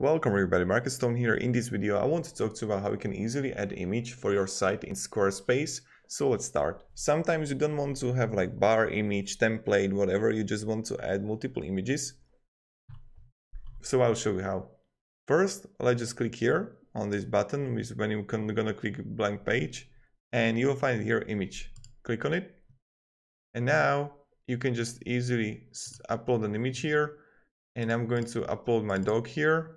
Welcome everybody, Marcus Stone here. In this video I want to talk to you about how you can easily add image for your site in Squarespace. So let's start. Sometimes you don't want to have like bar image, template, whatever, you just want to add multiple images. So I'll show you how. First, let's just click here on this button, which when you're gonna click blank page, and you'll find here image. Click on it, and now you can just easily upload an image here, and I'm going to upload my dog here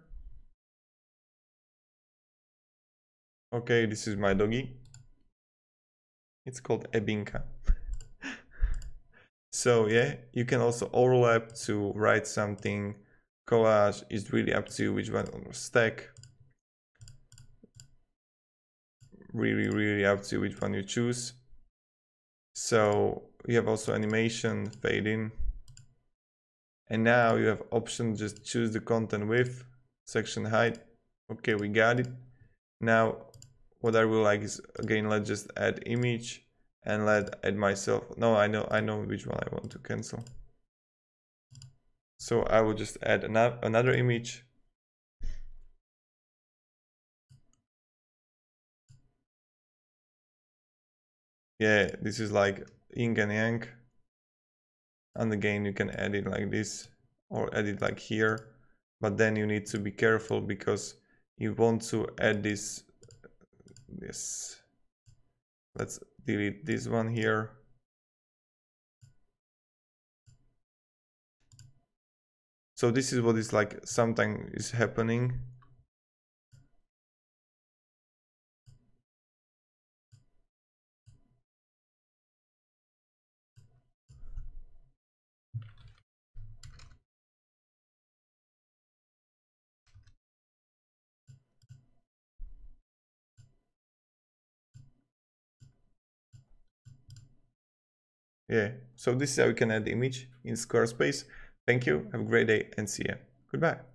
Okay, this is my doggy. It's called Ebinka. so yeah, you can also overlap to write something. Collage is really up to you which one on stack. Really, really up to you which one you choose. So you have also animation, fade in. And now you have option, just choose the content width, section height. Okay, we got it. Now what I will like is again let's just add image and let add myself. No I know I know which one I want to cancel. So I will just add another another image. Yeah this is like yin and yang. And again you can add it like this or add it like here. But then you need to be careful because you want to add this this. Let's delete this one here. So this is what is like something is happening Yeah, so this is how you can add the image in Squarespace. Thank you, have a great day and see you. Goodbye.